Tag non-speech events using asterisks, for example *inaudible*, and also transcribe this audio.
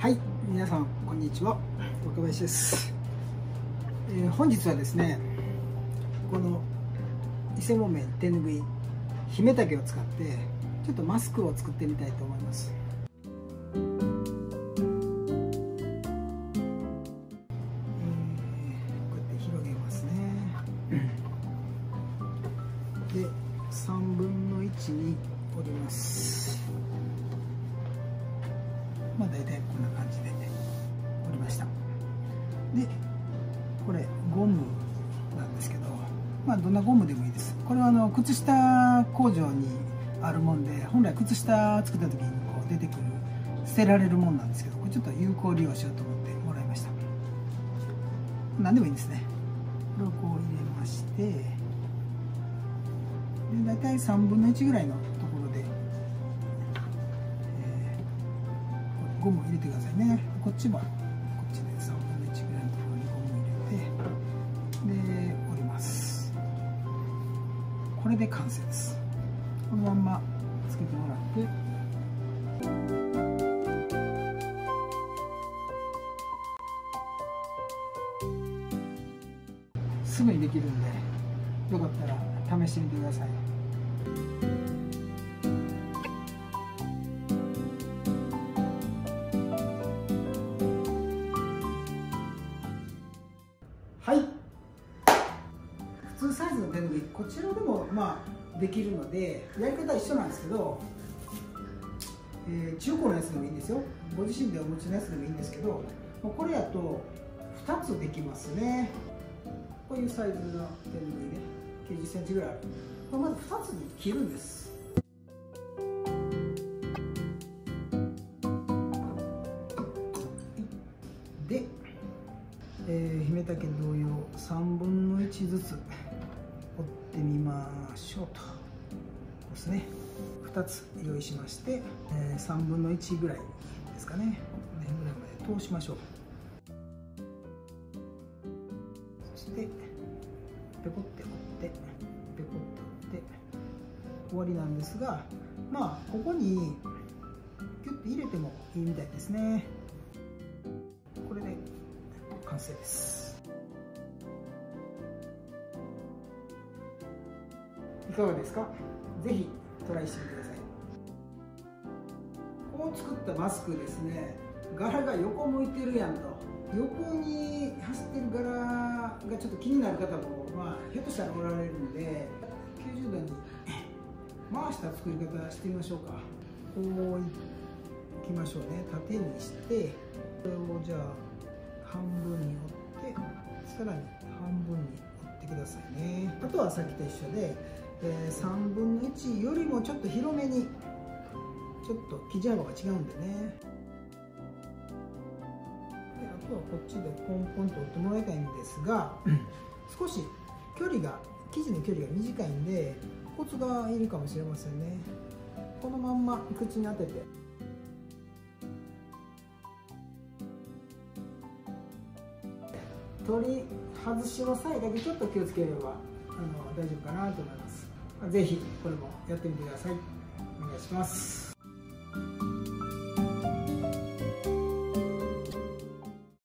はい皆さんこんにちは。若林です、えー、本日はですねこの伊勢木綿手ぬぐい姫竹を使ってちょっとマスクを作ってみたいと思います。こうやって広げますね。で3分の1に折ります。まあ大体ゴムなんですけどまあどんなゴムでもいいです。これはあの靴下工場にあるもんで本来靴下作った時にこう出てくる捨てられるもんなんですけどこれちょっと有効利用しようと思ってもらいました。何でもいいんですね。これをこう入れましてで大体3分の1ぐらいのところでゴムを入れてくださいね。こっちもこれで完成です。このまんまつけてもらって。すぐにできるんでよかったら試してみてください。はい。普通サイズの手ぬぐいこちらでもまあできるのでやり方は一緒なんですけど、えー、中古のやつでもいいんですよ。ご自身でお持ちのやつでもいいんですけどこれやと2つできますね。こういうサイズの手ぬぐいね9 0センチぐらいある。まず2つに切るんです。でえー、姫竹同様3分の1ずつ。ってみましょうと。ですね。2つ用意しまして、えー、3分の1ぐらいですかね。この辺ぐらいまで通しましょう。そしてペコって折ってペコって折って終わりなんですがまあここにキュッと入れてもいいみたいですね。これで完成です。いかがですか？ぜひトライしてみてください。こう作ったマスクですね。柄が横向いてるやんと。横に走ってる柄がちょっと気になる方も、まあ、ひょっとしたらおられるんで90度に回した作り方してみましょうか。こういきましょうね。縦にしてこれをじゃあ半分に折ってさらに半分に折ってくださいね。あとはさっきと一緒で、えー、3分の1よりもちょっと広めにちょっと生地幅が違うんでね。であとはこっちでポンポンと折ってもらいたいんですが *clears throat* 少し距離が生地の距離が短いんでコツがいるかもしれませんね。このまんま口に当てて。取り外しの際だけちょっと気をつければあの大丈夫かなと思います。ぜひこれもやってみてください。お願いします。